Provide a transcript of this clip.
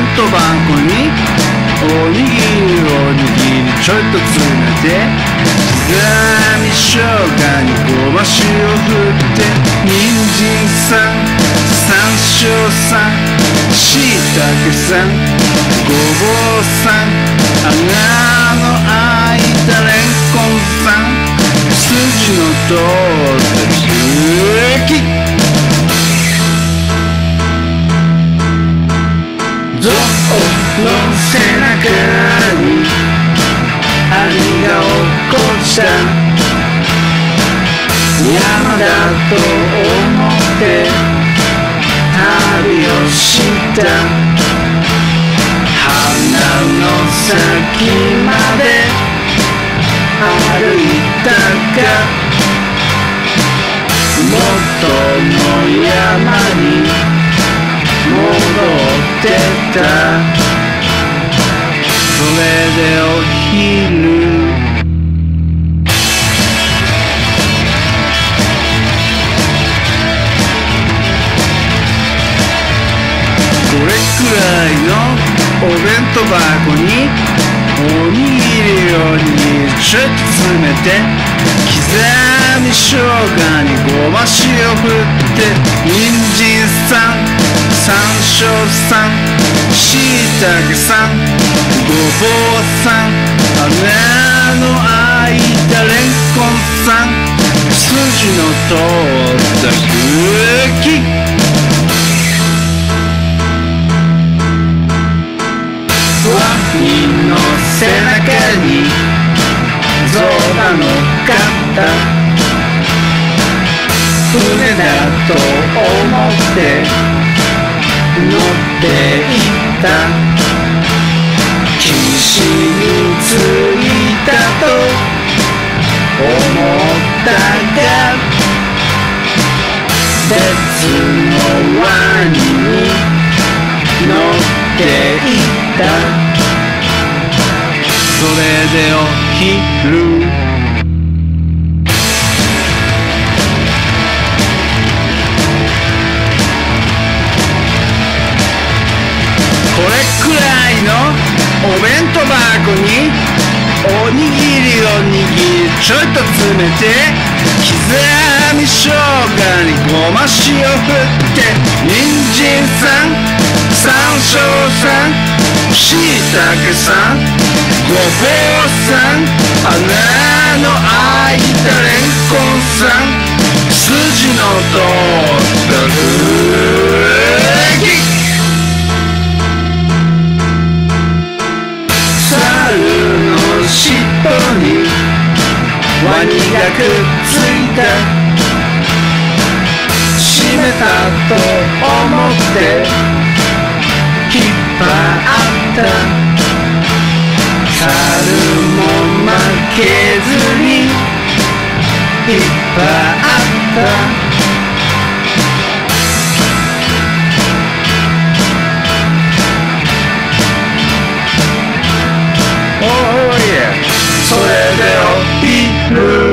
弁当箱におにぎりおにぎりちょいと詰めて刻み生姜に香ばしを振って人参さん山椒さんしいたけさんごぼうさん穴の開いたレンコンさん筋の通ったキューキ象の背中に針が落っこちた山だと思って旅をした。花の先まで歩いた。か元の山にた。それでお昼。これくらいのお弁当箱におにぎりをにちょっと詰めて刻み生姜にごま塩振って人参さん山椒さんしいたけさんごぼうさん穴の開いたレンコンさん筋の通った空気ワニの背中に象が乗っかった船だと思って乗っていった。岸に着いたと思ったが別のワニに乗っていった。それでお昼当箱におにぎりおにぎりちょいと詰めて刻み生姜にごま塩振って人参さん山椒さんしいたけさんごぼうさん穴の開いたレンコンさん筋の通ったルーがくっついた。閉めたと思って。引っ張った。猿も負けずに。引っ張った。それでお昼